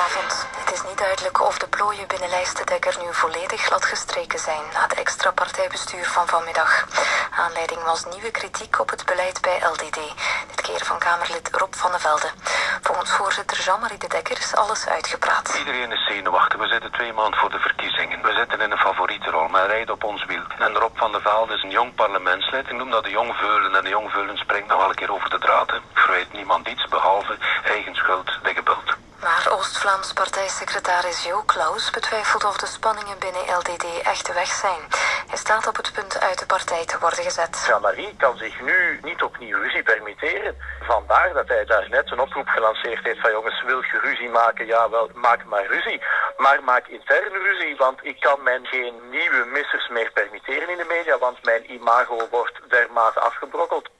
Goedenavond. Het is niet duidelijk of de plooien binnen lijstendekker nu volledig gladgestreken zijn na het extra partijbestuur van vanmiddag. Aanleiding was nieuwe kritiek op het beleid bij LDD, dit keer van Kamerlid Rob van de Velde. Volgens voorzitter Jean-Marie de Dekker is alles uitgepraat. Iedereen is zenuwachtig. We zitten twee maanden voor de verkiezingen. We zitten in een favoriete rol. Men rijdt op ons wiel. En Rob van der Velde is een jong parlementslid. Ik noem dat de jong veulen. En de jong veulen springt nog wel een keer over de draad. verwijt niemand iets behalve Oost-Vlaams partijsecretaris Jo Klaus betwijfelt of de spanningen binnen LDD echt weg zijn. Hij staat op het punt uit de partij te worden gezet. Jean-Marie kan zich nu niet opnieuw ruzie permitteren. Vandaar dat hij daar net een oproep gelanceerd heeft van jongens, wil je ruzie maken? Ja, wel, maak maar ruzie. Maar maak interne ruzie, want ik kan mij geen nieuwe missers meer permitteren in de media, want mijn imago wordt dermate afgebrokkeld.